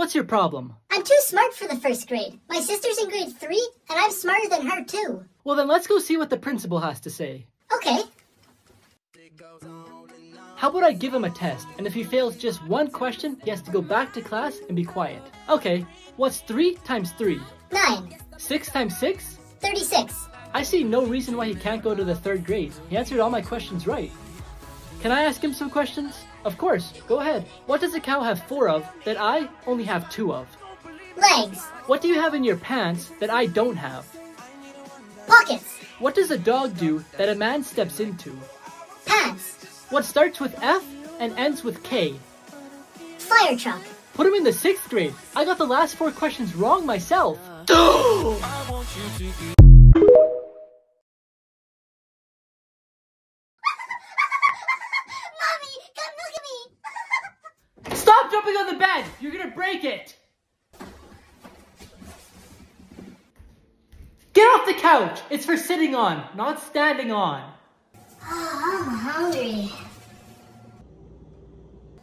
What's your problem? I'm too smart for the first grade. My sister's in grade three, and I'm smarter than her, too. Well, then let's go see what the principal has to say. Okay. How about I give him a test, and if he fails just one question, he has to go back to class and be quiet. Okay, what's 3 times 3? Nine. 6 times 6? 36. I see no reason why he can't go to the third grade. He answered all my questions right. Can I ask him some questions? Of course, go ahead. What does a cow have four of that I only have two of? Legs. What do you have in your pants that I don't have? Pockets. What does a dog do that a man steps into? Pants. What starts with F and ends with K? Fire truck. Put him in the sixth grade. I got the last four questions wrong myself. Bed! You're gonna break it! Get off the couch! It's for sitting on, not standing on. Oh, I'm hungry.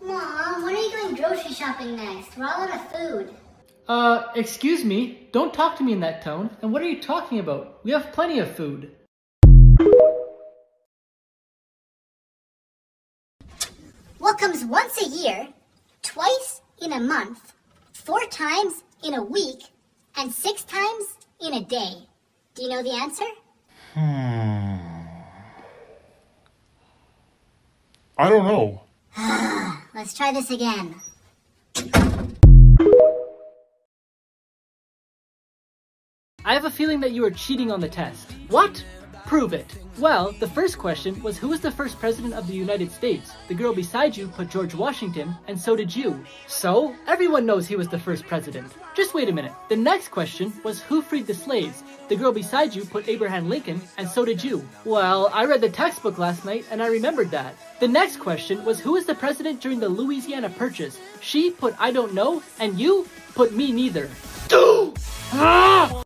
Mom, when are you going grocery shopping next? We're all out of food. Uh, excuse me, don't talk to me in that tone. And what are you talking about? We have plenty of food. What comes once a year, twice in a month, four times in a week, and six times in a day? Do you know the answer? Hmm. I don't know. Let's try this again. I have a feeling that you are cheating on the test. What? Prove it. Well, the first question was who was the first president of the United States? The girl beside you put George Washington, and so did you. So, everyone knows he was the first president. Just wait a minute. The next question was who freed the slaves? The girl beside you put Abraham Lincoln, and so did you. Well, I read the textbook last night, and I remembered that. The next question was who was the president during the Louisiana Purchase? She put I don't know, and you put me neither. Ah!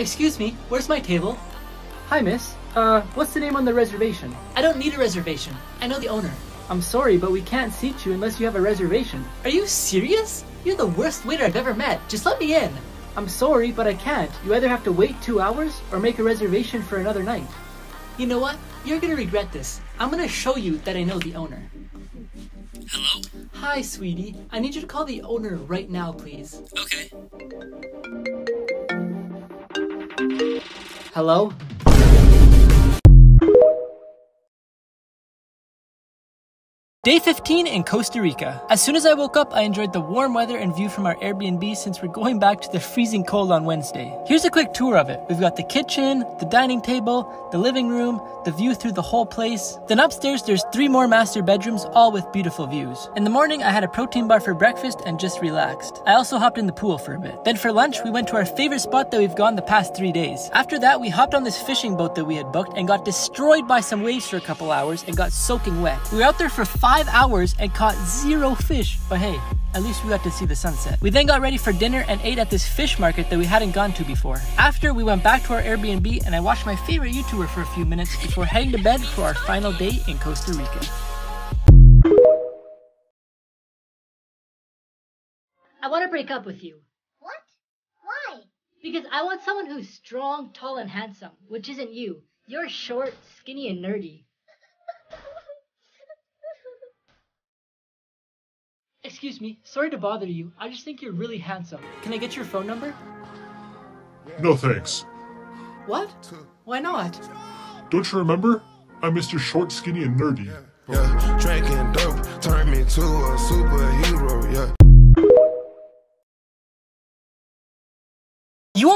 Excuse me, where's my table? Hi, miss. Uh, what's the name on the reservation? I don't need a reservation. I know the owner. I'm sorry, but we can't seat you unless you have a reservation. Are you serious? You're the worst waiter I've ever met. Just let me in. I'm sorry, but I can't. You either have to wait two hours or make a reservation for another night. You know what? You're gonna regret this. I'm gonna show you that I know the owner. Hello? Hi, sweetie. I need you to call the owner right now, please. Okay. Hello? Day 15 in Costa Rica. As soon as I woke up, I enjoyed the warm weather and view from our Airbnb since we're going back to the freezing cold on Wednesday. Here's a quick tour of it. We've got the kitchen, the dining table, the living room, the view through the whole place. Then upstairs, there's three more master bedrooms, all with beautiful views. In the morning, I had a protein bar for breakfast and just relaxed. I also hopped in the pool for a bit. Then for lunch, we went to our favorite spot that we've gone the past three days. After that, we hopped on this fishing boat that we had booked and got destroyed by some waves for a couple hours and got soaking wet. We were out there for five hours and caught zero fish, but hey, at least we got to see the sunset. We then got ready for dinner and ate at this fish market that we hadn't gone to before. After, we went back to our Airbnb and I watched my favorite YouTuber for a few minutes before heading to bed for our final day in Costa Rica. I want to break up with you. What? Why? Because I want someone who's strong, tall, and handsome, which isn't you. You're short, skinny, and nerdy. Excuse me, sorry to bother you. I just think you're really handsome. Can I get your phone number? No thanks. What? Why not? Don't you remember? I'm Mr. Short, Skinny, and Nerdy. Yeah, drinking dope turned me to a superhero. Yeah.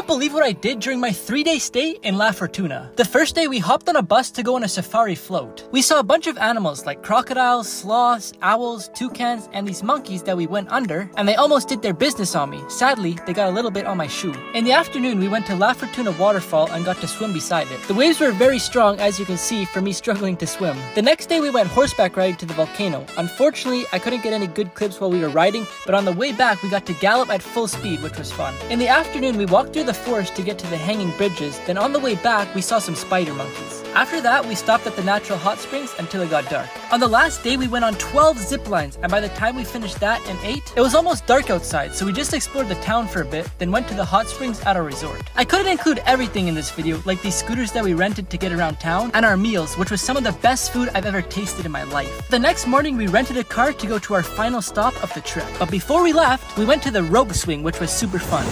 Won't believe what I did during my three day stay in La Fortuna. The first day we hopped on a bus to go on a safari float. We saw a bunch of animals like crocodiles, sloths, owls, toucans, and these monkeys that we went under, and they almost did their business on me. Sadly, they got a little bit on my shoe. In the afternoon, we went to La Fortuna waterfall and got to swim beside it. The waves were very strong as you can see for me struggling to swim. The next day we went horseback riding to the volcano. Unfortunately, I couldn't get any good clips while we were riding, but on the way back we got to gallop at full speed, which was fun. In the afternoon, we walked through the forest to get to the hanging bridges, then on the way back we saw some spider monkeys. After that, we stopped at the natural hot springs until it got dark. On the last day, we went on 12 zip lines, and by the time we finished that and ate, it was almost dark outside, so we just explored the town for a bit, then went to the hot springs at our resort. I couldn't include everything in this video, like these scooters that we rented to get around town, and our meals, which was some of the best food I've ever tasted in my life. The next morning, we rented a car to go to our final stop of the trip. But before we left, we went to the rope swing, which was super fun.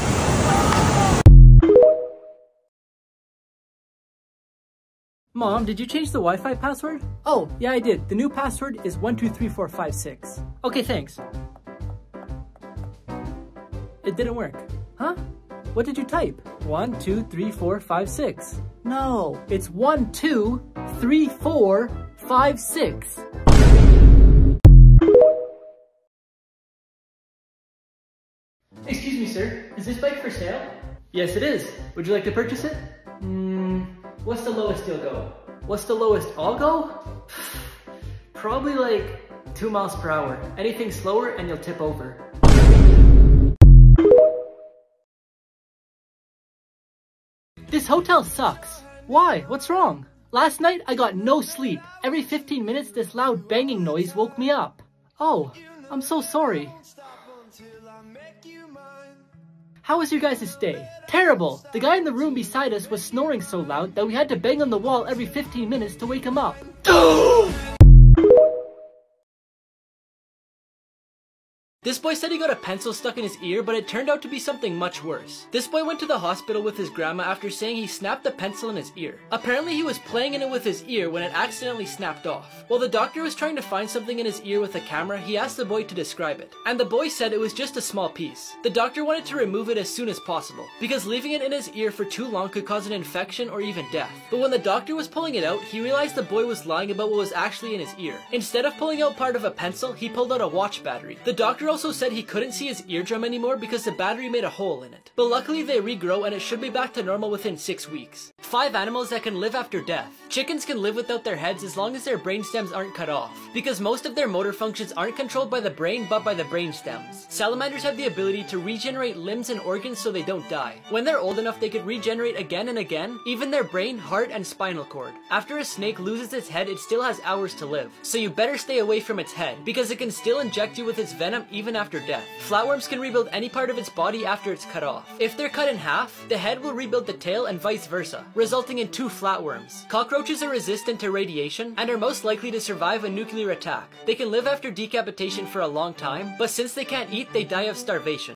Mom, did you change the Wi-Fi password? Oh, yeah, I did. The new password is 123456. Okay, thanks. It didn't work. Huh? What did you type? One, two, three, four, five, six. No, it's one, two, three, four, five, six. Excuse me, sir. Is this bike for sale? Yes, it is. Would you like to purchase it? Hmm, what's the lowest you'll go? What's the lowest I'll go? Probably like two miles per hour. Anything slower and you'll tip over. This hotel sucks. Why? What's wrong? Last night I got no sleep. Every 15 minutes this loud banging noise woke me up. Oh, I'm so sorry. How was your guys' stay? Terrible! The guy in the room beside us was snoring so loud that we had to bang on the wall every 15 minutes to wake him up. This boy said he got a pencil stuck in his ear, but it turned out to be something much worse. This boy went to the hospital with his grandma after saying he snapped the pencil in his ear. Apparently he was playing in it with his ear when it accidentally snapped off. While the doctor was trying to find something in his ear with a camera, he asked the boy to describe it. And the boy said it was just a small piece. The doctor wanted to remove it as soon as possible, because leaving it in his ear for too long could cause an infection or even death. But when the doctor was pulling it out, he realized the boy was lying about what was actually in his ear. Instead of pulling out part of a pencil, he pulled out a watch battery. The doctor also said he couldn't see his eardrum anymore because the battery made a hole in it. But luckily they regrow and it should be back to normal within 6 weeks. 5 animals that can live after death. Chickens can live without their heads as long as their brain stems aren't cut off, because most of their motor functions aren't controlled by the brain but by the brain stems. Salamanders have the ability to regenerate limbs and organs so they don't die. When they're old enough they could regenerate again and again, even their brain, heart, and spinal cord. After a snake loses its head, it still has hours to live, so you better stay away from its head, because it can still inject you with its venom even after death. Flatworms can rebuild any part of its body after it's cut off. If they're cut in half, the head will rebuild the tail and vice versa, resulting in two flatworms. Cockroaches are resistant to radiation and are most likely to survive a nuclear attack. They can live after decapitation for a long time, but since they can't eat, they die of starvation.